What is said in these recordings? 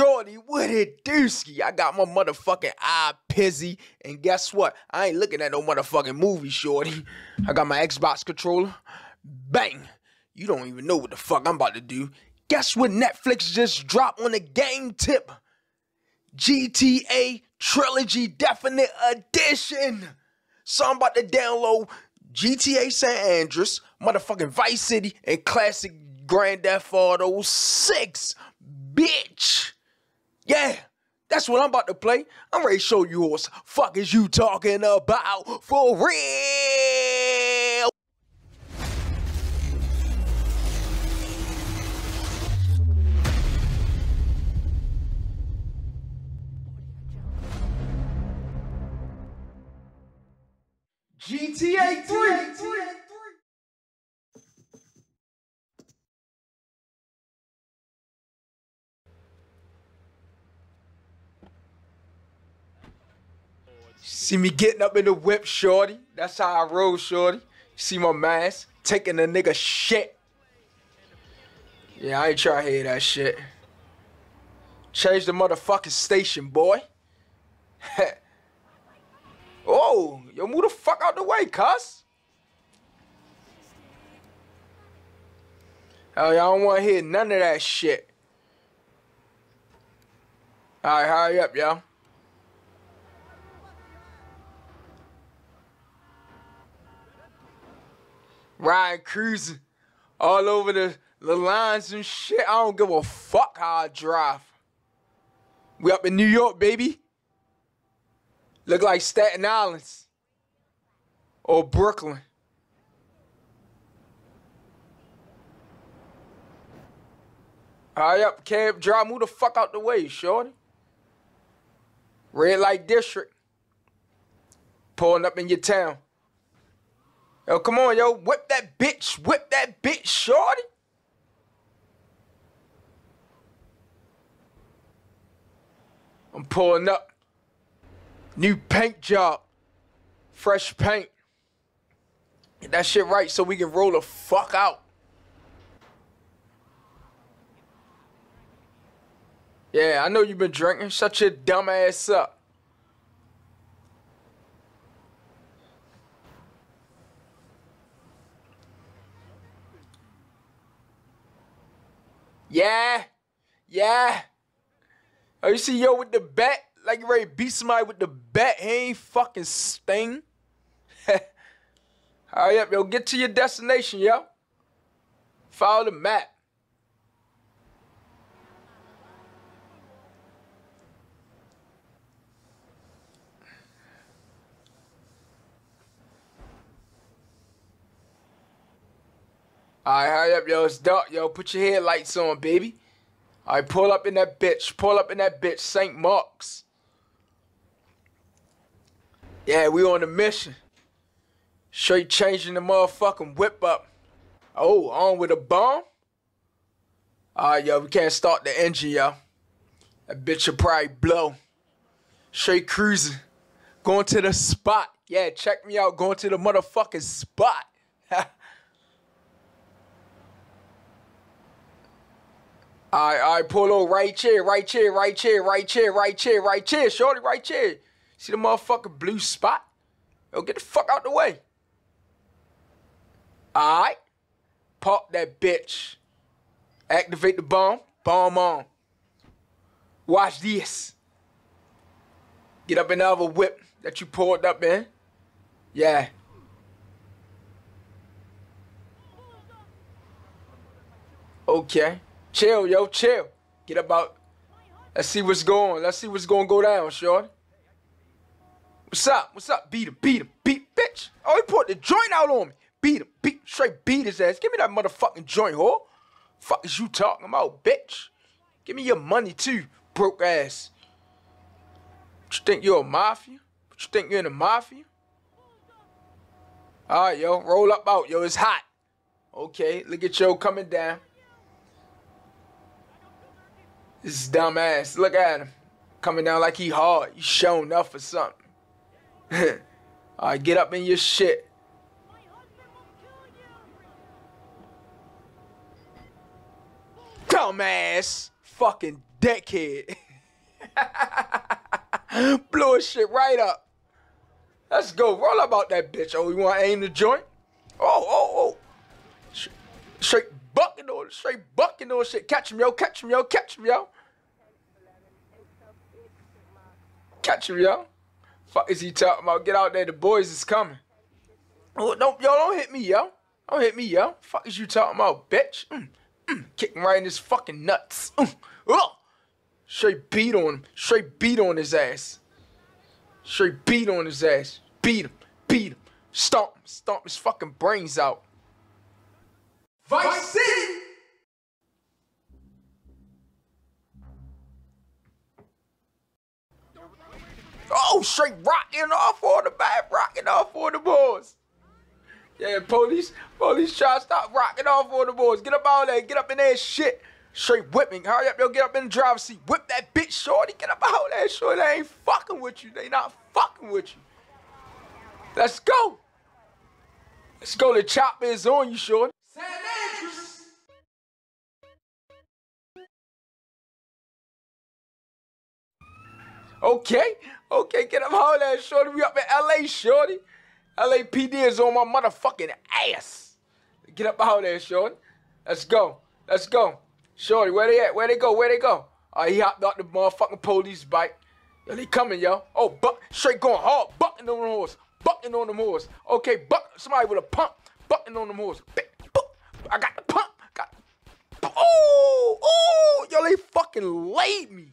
Shorty, what it dooski? I got my motherfucking eye pizzy, and guess what? I ain't looking at no motherfucking movie, Shorty. I got my Xbox controller. Bang! You don't even know what the fuck I'm about to do. Guess what Netflix just dropped on the game tip? GTA Trilogy Definite Edition. So I'm about to download GTA San Andreas, motherfucking Vice City, and classic Grand Theft Auto 6. Bitch. Yeah. That's what I'm about to play. I'm ready to show you what fuck is you talking about for real. GTA 3. See me getting up in the whip, shorty. That's how I roll, shorty. See my mask? Taking a nigga shit. Yeah, I ain't trying to hear that shit. Change the motherfucking station, boy. oh, yo, move the fuck out the way, cuss. Oh, y'all don't want to hear none of that shit. All right, hurry up, y'all. Riding, cruising all over the, the lines and shit. I don't give a fuck how I drive. We up in New York, baby. Look like Staten Island or Brooklyn. Hurry up, cab drive. Move the fuck out the way, shorty. Red light district. Pulling up in your town. Yo, come on, yo. Whip that bitch. Whip that bitch, shorty. I'm pulling up. New paint job. Fresh paint. Get that shit right so we can roll the fuck out. Yeah, I know you've been drinking. Shut your dumb ass up. Yeah. Yeah. Oh, you see yo with the bat? Like you ready to beat somebody with the bat. He ain't fucking sting. Hurry up, yo. Get to your destination, yo. Follow the map. Alright, hurry up, yo. It's dark, yo. Put your headlights on, baby. Alright, pull up in that bitch. Pull up in that bitch. St. Mark's. Yeah, we on a mission. Straight changing the motherfucking whip up. Oh, on with a bomb? Alright, yo. We can't start the engine, yo. That bitch will probably blow. Straight cruising. Going to the spot. Yeah, check me out. Going to the motherfucking spot. All right, all right, pull over, right chair, right chair, right chair, right chair, right chair, right chair, shorty, right chair. See the motherfucking blue spot? Yo, get the fuck out the way. All right, pop that bitch. Activate the bomb, bomb on. Watch this. Get up in the other whip that you pulled up in. Yeah. Okay. Chill, yo, chill. Get about. Let's see what's going. Let's see what's going to go down, shorty. What's up? What's up? Beat him, beat him, beat, bitch. Oh, he put the joint out on me. Beat him, beat, straight beat his ass. Give me that motherfucking joint, whore. Fuck is you talking about, bitch? Give me your money too, broke ass. What you think you're a mafia? What you think you're in the mafia? All right, yo, roll up out, yo. It's hot. Okay, look at yo coming down. This dumbass. Look at him. Coming down like he hard. He showing up for something. Alright, get up in your shit. Dumbass. Fucking deckhead. Blow his shit right up. Let's go. Roll about that bitch. Oh, you want to aim the joint? Oh, oh, oh. Straight bucking on straight bucking on shit. Catch him, yo. Catch him, yo. Catch him, yo. Catch him, yo. Fuck is he talking about? Get out there. The boys is coming. Oh, don't, yo, don't hit me, yo. Don't hit me, yo. Fuck is you talking about, bitch? Mm, mm, kicking right in his fucking nuts. Mm, oh. Straight beat on him. Straight beat on his ass. Straight beat on his ass. Beat him. Beat him. Stomp him. Stomp his fucking brains out. Vice City! Oh, straight rocking off on the back, rocking off on the boys. Yeah, police, police try to stop rocking off on the boys. Get up out there, get up in there, shit. Straight whipping. Hurry up, yo, get up in the driver's seat. Whip that bitch, shorty. Get up out there, shorty. They ain't fucking with you. They not fucking with you. Let's go. Let's go. The chopper is on you, shorty. Okay, okay, get up out there, shorty. We up in LA, shorty. LAPD is on my motherfucking ass. Get up out there, shorty. Let's go. Let's go. Shorty, where they at? Where they go? Where they go? Oh, he hopped out the motherfucking police bike. Yo, they coming, yo. Oh, buck, straight going hard, bucking on the horse, bucking on the horse. Okay, buck, somebody with a pump, bucking on the horse. I got the pump, got. Oh, oh, yo, they fucking laid me.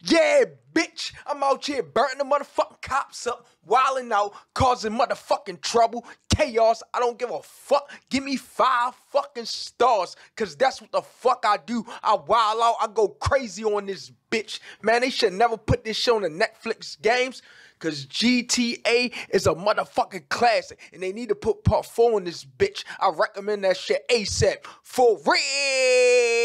Yeah, bitch, I'm out here burning the motherfucking cops up, wilding out, causing motherfucking trouble, chaos. I don't give a fuck. Give me five fucking stars, cause that's what the fuck I do. I wild out, I go crazy on this bitch. Man, they should never put this shit on the Netflix games. Cause GTA is a motherfucking classic. And they need to put part four in this bitch. I recommend that shit ASAP. For real.